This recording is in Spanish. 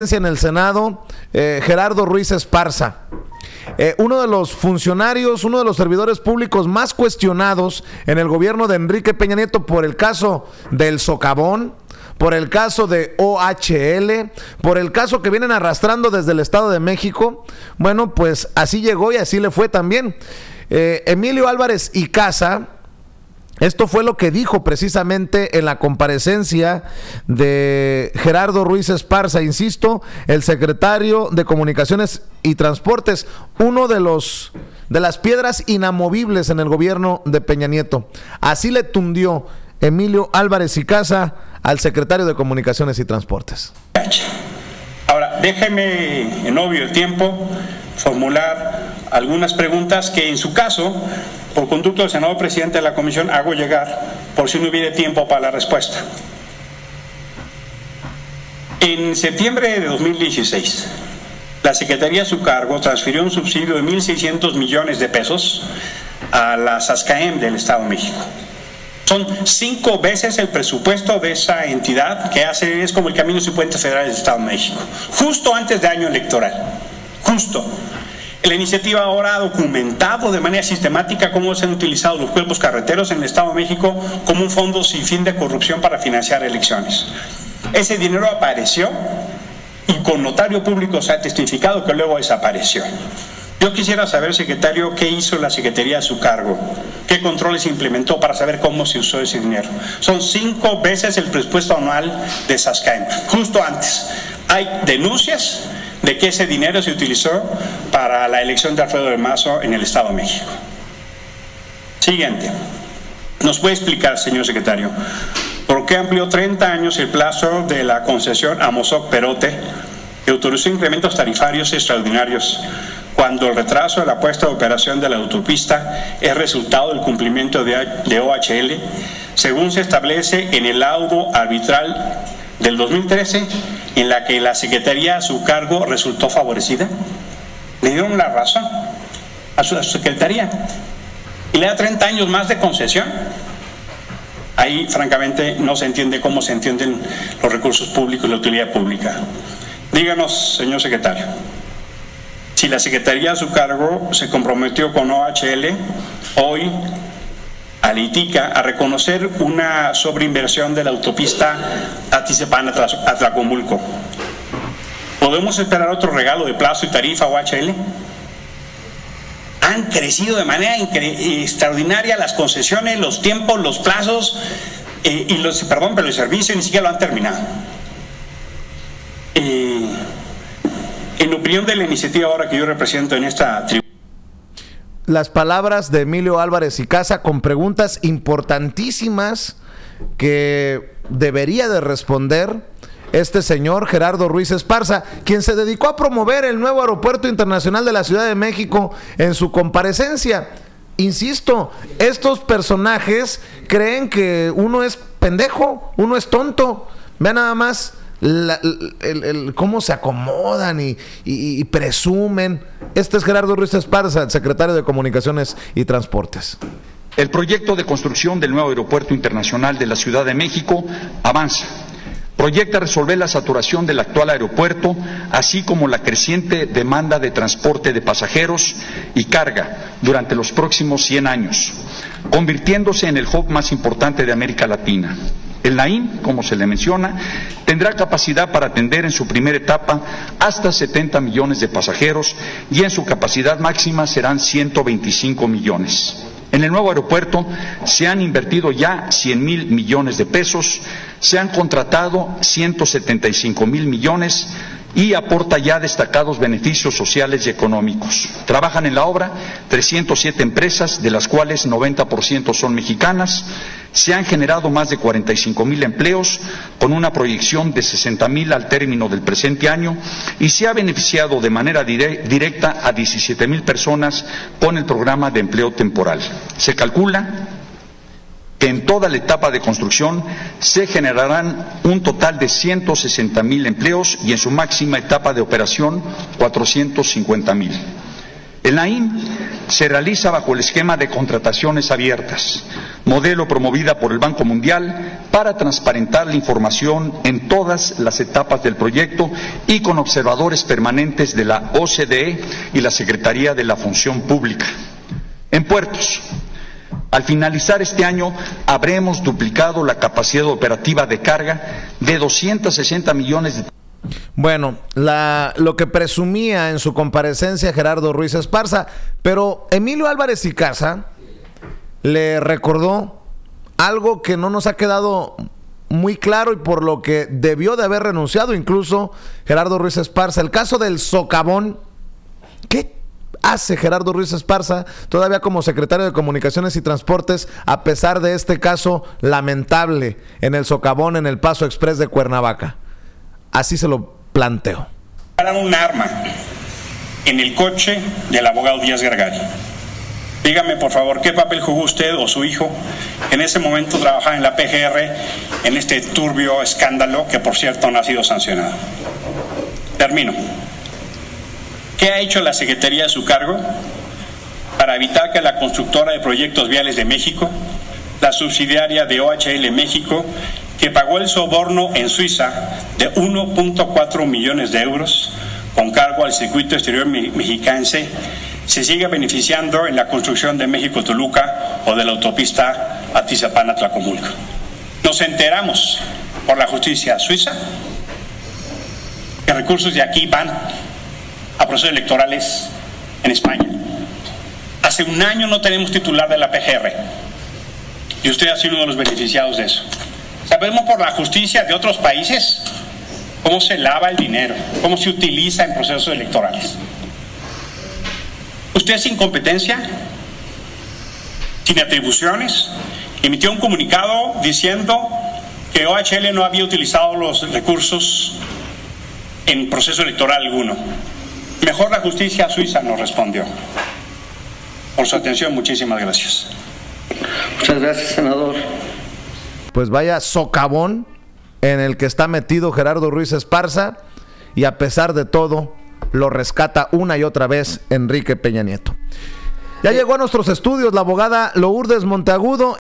en el Senado, eh, Gerardo Ruiz Esparza. Eh, uno de los funcionarios, uno de los servidores públicos más cuestionados en el gobierno de Enrique Peña Nieto por el caso del socavón, por el caso de OHL, por el caso que vienen arrastrando desde el Estado de México. Bueno, pues así llegó y así le fue también. Eh, Emilio Álvarez y Casa esto fue lo que dijo precisamente en la comparecencia de Gerardo Ruiz Esparza, insisto, el secretario de Comunicaciones y Transportes, uno de los de las piedras inamovibles en el gobierno de Peña Nieto. Así le tundió Emilio Álvarez y Casa al secretario de Comunicaciones y Transportes. Ahora, déjeme en obvio el tiempo formular algunas preguntas que en su caso por conducto del senador presidente de la comisión hago llegar por si no hubiera tiempo para la respuesta. En septiembre de 2016, la Secretaría a su cargo transfirió un subsidio de 1.600 millones de pesos a la SASCAEM del Estado de México. Son cinco veces el presupuesto de esa entidad que hace, es como el Camino y Federal del Estado de México, justo antes de año electoral, justo. La iniciativa ahora ha documentado de manera sistemática cómo se han utilizado los cuerpos carreteros en el Estado de México como un fondo sin fin de corrupción para financiar elecciones. Ese dinero apareció y con notario público se ha testificado que luego desapareció. Yo quisiera saber, secretario, qué hizo la Secretaría a su cargo, qué controles implementó para saber cómo se usó ese dinero. Son cinco veces el presupuesto anual de SASCAEM, justo antes. Hay denuncias de que ese dinero se utilizó para la elección de Alfredo del Mazo en el Estado de México. Siguiente. ¿Nos puede explicar, señor secretario, por qué amplió 30 años el plazo de la concesión a Mozoc Perote, que autorizó incrementos tarifarios extraordinarios, cuando el retraso de la puesta de operación de la autopista es resultado del cumplimiento de OHL, según se establece en el laudo arbitral del 2013 en la que la Secretaría a su cargo resultó favorecida? Le dieron la razón a su, Secretaría y le da 30 años más de concesión. Ahí, francamente, no se entiende cómo se entienden los recursos públicos y la utilidad pública. Díganos, señor secretario, si la Secretaría a su cargo se comprometió con OHL, hoy a a reconocer una sobreinversión de la autopista Atizapán-Atlacomulco. ¿Podemos esperar otro regalo de plazo y tarifa o HL? Han crecido de manera extraordinaria las concesiones, los tiempos, los plazos eh, y los, perdón, pero el servicio ni siquiera lo han terminado. Eh, en opinión de la iniciativa ahora que yo represento en esta tribuna, las palabras de Emilio Álvarez y Casa con preguntas importantísimas que debería de responder este señor Gerardo Ruiz Esparza, quien se dedicó a promover el nuevo aeropuerto internacional de la Ciudad de México en su comparecencia. Insisto, estos personajes creen que uno es pendejo, uno es tonto. Vean nada más el, cómo se acomodan y, presumen. Este es Gerardo Ruiz Esparza, secretario de Comunicaciones y Transportes. El proyecto de construcción del nuevo aeropuerto internacional de la Ciudad de México avanza. Proyecta resolver la saturación del actual aeropuerto, así como la creciente demanda de transporte de pasajeros y carga durante los próximos 100 años, convirtiéndose en el hub más importante de América Latina. El NAIM, como se le menciona, tendrá capacidad para atender en su primera etapa hasta 70 millones de pasajeros y en su capacidad máxima serán 125 millones. En el nuevo aeropuerto se han invertido ya 100 mil millones de pesos, se han contratado 175 mil millones y aporta ya destacados beneficios sociales y económicos. Trabajan en la obra 307 empresas, de las cuales 90% son mexicanas. Se han generado más de 45 mil empleos, con una proyección de 60 mil al término del presente año, y se ha beneficiado de manera directa a 17 mil personas con el programa de empleo temporal. Se calcula que en toda la etapa de construcción se generarán un total de 160 mil empleos y en su máxima etapa de operación 450 mil. El NAIM se realiza bajo el esquema de contrataciones abiertas, modelo promovida por el Banco Mundial para transparentar la información en todas las etapas del proyecto y con observadores permanentes de la OCDE y la Secretaría de la Función Pública. En puertos, al finalizar este año habremos duplicado la capacidad operativa de carga de 260 millones de bueno, la, lo que presumía en su comparecencia Gerardo Ruiz Esparza, pero Emilio Álvarez y Casa le recordó algo que no nos ha quedado muy claro y por lo que debió de haber renunciado incluso Gerardo Ruiz Esparza. El caso del socavón. ¿Qué hace Gerardo Ruiz Esparza todavía como secretario de Comunicaciones y Transportes a pesar de este caso lamentable en el socavón en el Paso Express de Cuernavaca? Así se lo planteo. un arma en el coche del abogado Díaz Gargari. Dígame, por favor, ¿qué papel jugó usted o su hijo en ese momento trabajaba en la PGR en este turbio escándalo que, por cierto, no ha sido sancionado? Termino. ¿Qué ha hecho la Secretaría de su cargo para evitar que la constructora de proyectos viales de México, la subsidiaria de OHL México, que pagó el soborno en Suiza de 1.4 millones de euros con cargo al circuito exterior mexicanse, se sigue beneficiando en la construcción de México-Toluca o de la autopista Atizapán-Atlacomulco. Nos enteramos por la justicia suiza que recursos de aquí van a procesos electorales en España. Hace un año no tenemos titular de la PGR y usted ha sido uno de los beneficiados de eso. Sabemos por la justicia de otros países cómo se lava el dinero, cómo se utiliza en procesos electorales. Usted sin competencia, sin atribuciones, emitió un comunicado diciendo que OHL no había utilizado los recursos en proceso electoral alguno. Mejor la justicia suiza nos respondió. Por su atención, muchísimas gracias. Muchas gracias, senador pues vaya socavón en el que está metido Gerardo Ruiz Esparza y a pesar de todo lo rescata una y otra vez Enrique Peña Nieto. Ya llegó a nuestros estudios la abogada Lourdes Monteagudo